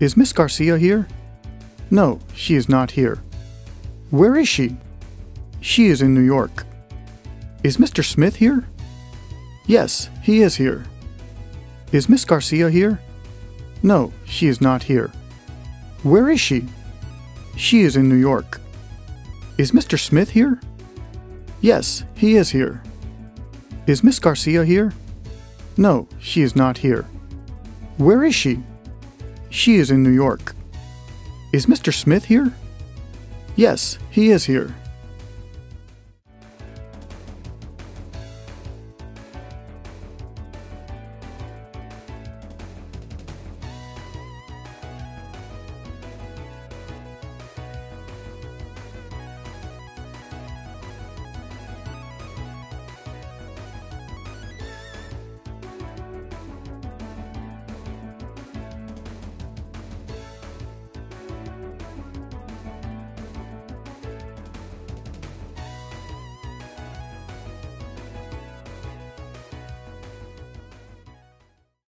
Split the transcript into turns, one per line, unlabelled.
Is Miss Garcia here? No, she is not here. Where is she? She is in New York. Is Mr. Smith here? Yes, he is here. Is Miss Garcia here? No, she is not here. Where is she? She is in New York. Is Mr. Smith here? Yes, he is here. Is Miss Garcia here? No, she is not here. Where is she? She is in New York. Is Mr. Smith here? Yes, he is here.